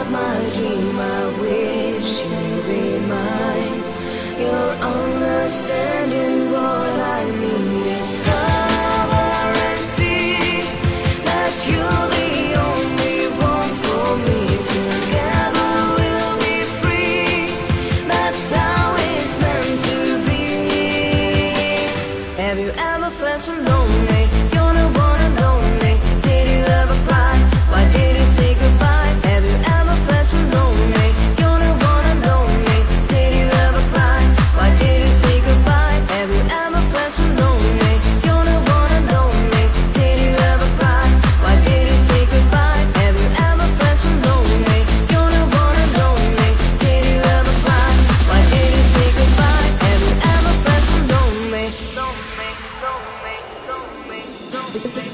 of my dream, I wish you'd be mine. You're on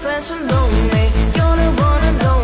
feel so lonely. Gonna wanna know.